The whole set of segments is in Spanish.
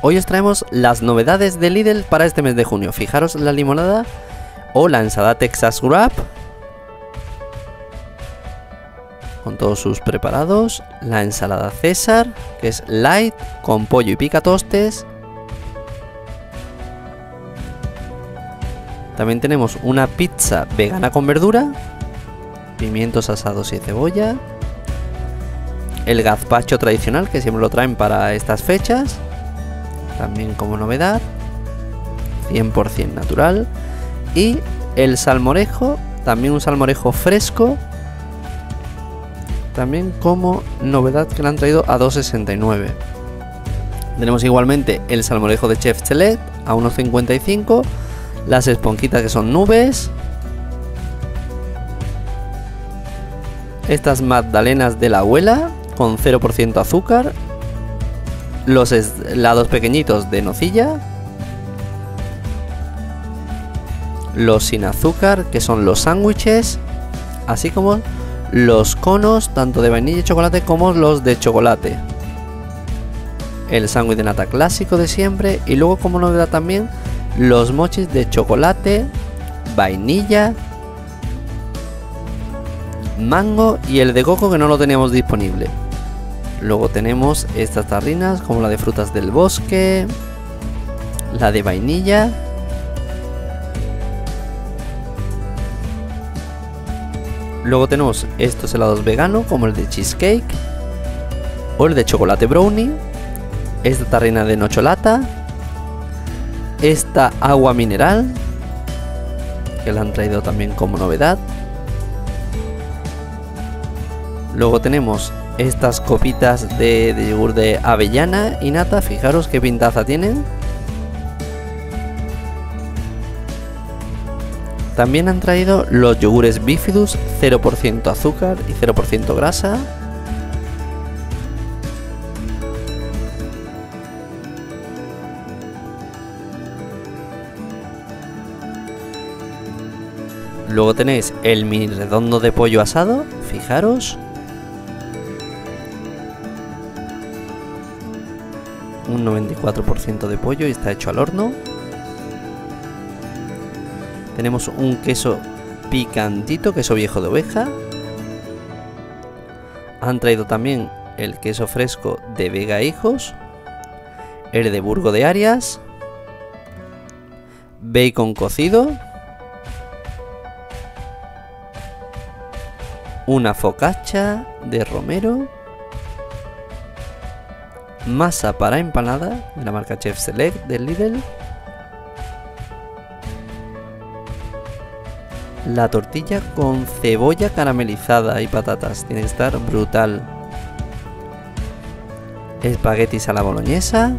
Hoy os traemos las novedades de Lidl para este mes de junio. Fijaros la limonada o la ensalada Texas Wrap. Con todos sus preparados. La ensalada César, que es light, con pollo y picatostes. También tenemos una pizza vegana con verdura, pimientos asados y cebolla. El gazpacho tradicional, que siempre lo traen para estas fechas. También como novedad. 100% natural. Y el salmorejo, también un salmorejo fresco. También como novedad que le han traído a 2,69. Tenemos igualmente el salmorejo de Chef Select a 1,55 las esponjitas que son nubes. Estas magdalenas de la abuela con 0% azúcar. Los helados pequeñitos de nocilla. Los sin azúcar, que son los sándwiches. Así como los conos, tanto de vainilla y chocolate como los de chocolate. El sándwich de nata clásico de siempre. Y luego como novedad también los mochis de chocolate, vainilla, mango y el de coco que no lo teníamos disponible. Luego tenemos estas tarrinas como la de frutas del bosque, la de vainilla. Luego tenemos estos helados veganos como el de cheesecake o el de chocolate brownie. Esta tarrina de nocholata esta agua mineral que la han traído también como novedad. Luego tenemos estas copitas de, yogur de avellana y nata. Fijaros qué pintaza tienen. También han traído los yogures bifidus 0% azúcar y 0% grasa. Luego tenéis el mini redondo de pollo asado, fijaros. 94% de pollo y está hecho al horno. Tenemos un queso picantito, queso viejo de oveja. Han traído también el queso fresco de Vega Hijos. El de Burgo de Arias. Bacon cocido una focaccia de romero, masa para empanada de la marca Chef Select del Lidl, la tortilla con cebolla caramelizada y patatas, tiene que estar brutal. Espaguetis a la boloñesa.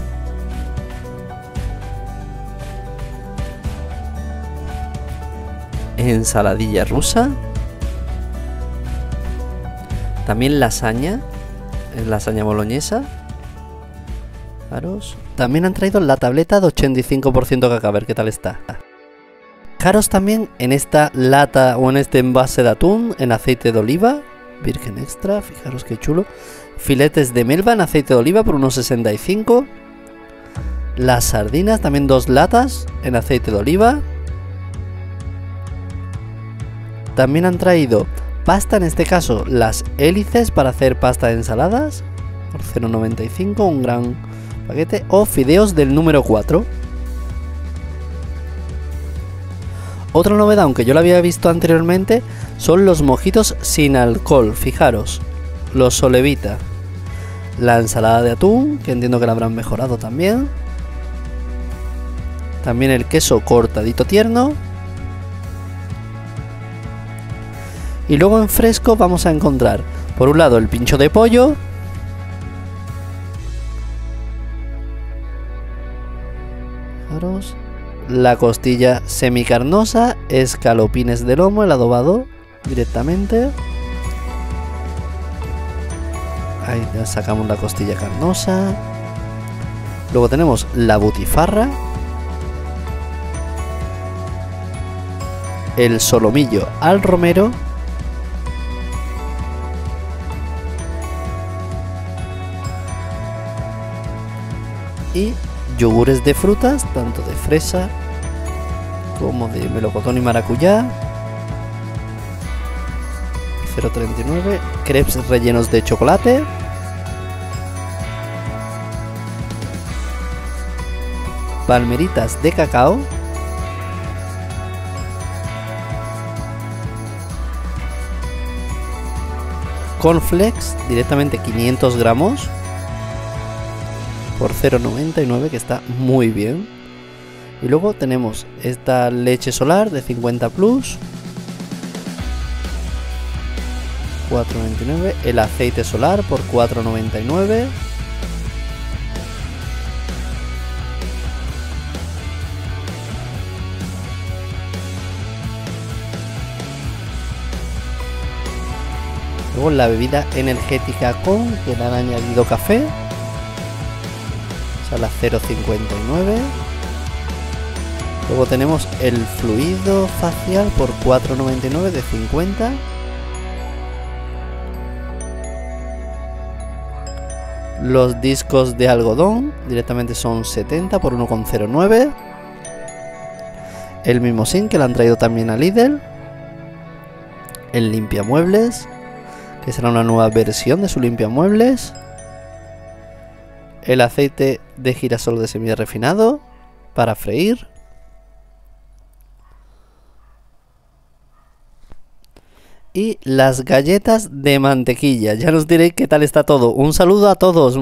Ensaladilla rusa. También lasaña, lasaña boloñesa. Caros. También han traído la tableta de 85% caca, a ver qué tal está. Caros también en esta lata o en este envase de atún en aceite de oliva, virgen extra, fijaros qué chulo. Filetes de melva en aceite de oliva por unos 65. Las sardinas, también dos latas en aceite de oliva. También han traído pasta, en este caso las hélices para hacer pasta de ensaladas, por 0,95, un gran paquete, o fideos del número 4. Otra novedad, aunque yo lo había visto anteriormente, son los mojitos sin alcohol, fijaros, los solevita. La ensalada de atún, que entiendo que la habrán mejorado también. También el queso cortadito tierno, Y luego en fresco vamos a encontrar, por un lado, el pincho de pollo. La costilla semicarnosa, escalopines de lomo, el adobado directamente. Ahí ya sacamos la costilla carnosa. Luego tenemos la butifarra. El solomillo al romero y yogures de frutas, tanto de fresa como de melocotón y maracuyá. 0,39. Crepes rellenos de chocolate. Palmeritas de cacao. Cornflakes, directamente 500 gramos por 0,99 que está muy bien. Y luego tenemos esta leche solar de 50 plus. 4,99. El aceite solar por 4,99. Luego la bebida energética con que le han añadido café. A la 0,59. Luego tenemos el fluido facial por 4,99 de 50. Los discos de algodón directamente son 70 por 1,09. El mismo sin que le han traído también a Lidl. El limpiamuebles, que será una nueva versión de su limpiamuebles. El aceite de girasol de semilla refinado para freír. y las galletas de mantequilla. Ya nos diréis qué tal está todo. Un saludo a todos.